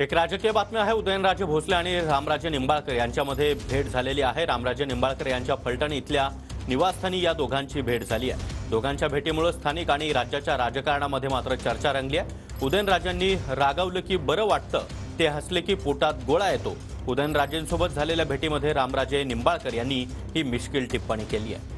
एक राजकीय बातमी आहे. उदयनराजे भोसले आणि रामराजे निंबाळकर यांच्यामध्ये भेट झालेली आहे. रामराजे निंबाळकर यांच्या फलटण इथल्या निवासस्थानी या दोघांची भेट झाली आहे. दोघांच्या भेटीमुळे स्थानिक आणि राज्याच्या राजकारणामध्ये मात्र चर्चा रंगली आहे. उदयनराजांनी रागावलं की बरं वाटतं ते हसले की पोटात गोळा येतो. उदयनराजेंसोबत झालेल्या भेटीमध्ये रामराजे निंबाळकर यांनी ही मिश्किल टिप्पणी केली आहे.